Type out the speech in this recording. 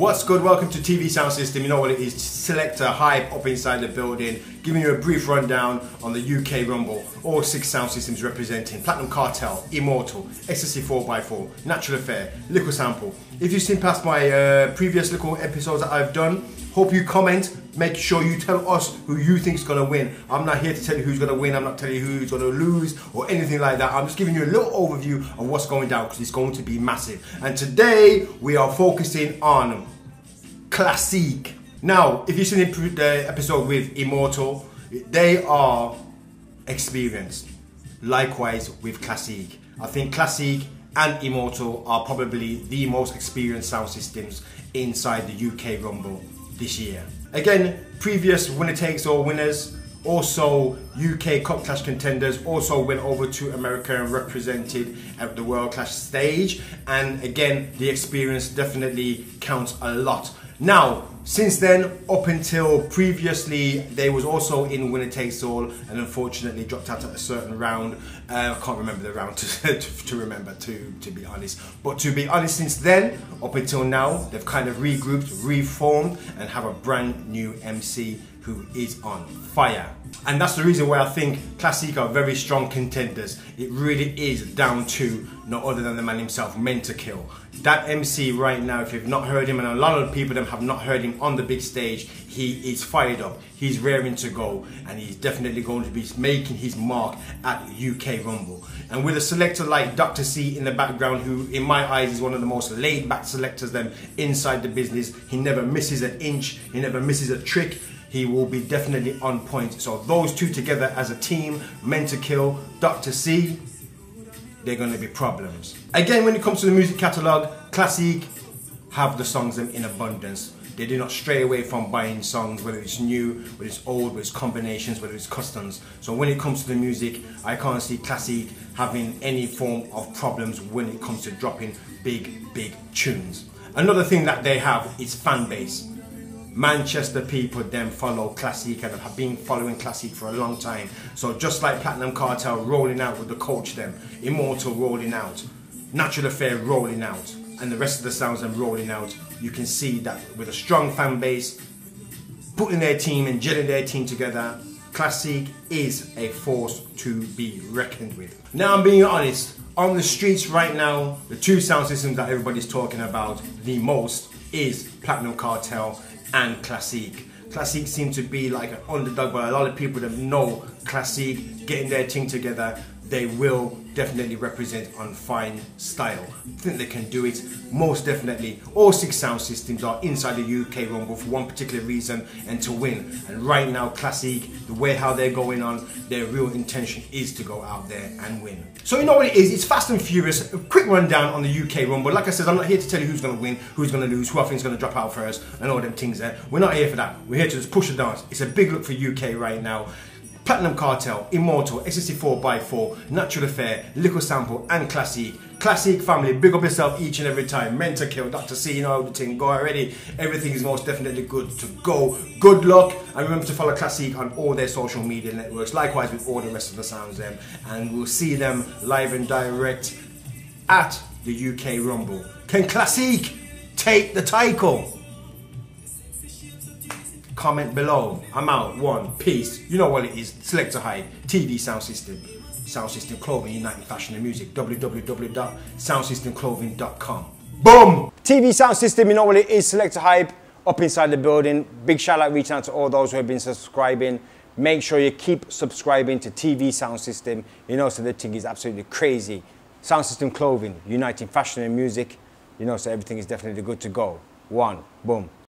What's good? Welcome to TV Sound System. You know what it is. Selector hype up inside the building, giving you a brief rundown on the UK Rumble. All six sound systems representing Platinum Cartel, Immortal, Ecstasy 4x4, Natural Affair, Liquid Sample. If you've seen past my uh, previous little episodes that I've done, hope you comment. Make sure you tell us who you think is going to win. I'm not here to tell you who's going to win. I'm not telling you who's going to lose or anything like that. I'm just giving you a little overview of what's going down because it's going to be massive. And today we are focusing on Classique. Now, if you've seen the episode with Immortal, they are experienced. Likewise with Classique. I think Classique and Immortal are probably the most experienced sound systems inside the UK Rumble this year. Again, previous winner takes all winners, also UK Cup Clash contenders, also went over to America and represented at the World Clash stage. And again, the experience definitely counts a lot. Now, since then, up until previously, they was also in Winner Takes All and unfortunately dropped out at a certain round. Uh, I can't remember the round to, to, to, remember, to, to be honest. But to be honest, since then, up until now, they've kind of regrouped, reformed, and have a brand new MC who is on fire. And that's the reason why I think Classique are very strong contenders. It really is down to no other than the man himself, Mentakill. That MC right now, if you've not heard him, and a lot of people them have not heard him on the big stage, he is fired up. He's raring to go, and he's definitely going to be making his mark at UK Rumble. And with a selector like Dr. C in the background, who in my eyes is one of the most laid back selectors them inside the business, he never misses an inch, he never misses a trick he will be definitely on point. So those two together as a team, Mentakill, Dr. C, they're going to be problems. Again, when it comes to the music catalogue, Classique have the songs in abundance. They do not stray away from buying songs, whether it's new, whether it's old, whether it's combinations, whether it's customs. So when it comes to the music, I can't see Classique having any form of problems when it comes to dropping big, big tunes. Another thing that they have is fan base. Manchester people then follow Classique and have been following Classique for a long time. So just like Platinum Cartel rolling out with the coach them, Immortal rolling out, Natural Affair rolling out, and the rest of the sounds them rolling out, you can see that with a strong fan base, putting their team and gelling their team together, Classique is a force to be reckoned with. Now I'm being honest, on the streets right now, the two sound systems that everybody's talking about the most is Platinum Cartel and Classique. Classique seem to be like an underdog, but a lot of people that know Classique getting their team together, they will definitely represent on fine style. I think they can do it most definitely. All six sound systems are inside the UK Rumble for one particular reason and to win. And right now, Classique, the way how they're going on, their real intention is to go out there and win. So you know what it is, it's fast and furious. A quick rundown on the UK Rumble. Like I said, I'm not here to tell you who's going to win, who's going to lose, who I think is going to drop out first, and all them things there. We're not here for that. We're here to just push the dance. It's a big look for UK right now. Platinum Cartel, Immortal, Ecstasy 4x4, Natural Affair, Liquid Sample, and Classique. Classique family, big up yourself each and every time. Mentakill, Dr. C, you know the thing, go already. Everything is most definitely good to go. Good luck, and remember to follow Classique on all their social media networks, likewise with all the rest of the sounds them. And we'll see them live and direct at the UK Rumble. Can Classique take the title? Comment below. I'm out. One. Peace. You know what it is. Selector Hype. TV Sound System. Sound System Clothing, Uniting Fashion and Music. www.soundsystemclothing.com. Boom! TV Sound System, you know what it is. Selector Hype up inside the building. Big shout out reaching out to all those who have been subscribing. Make sure you keep subscribing to TV Sound System. You know, so the thing is absolutely crazy. Sound System Clothing, uniting fashion and music. You know, so everything is definitely good to go. One, boom.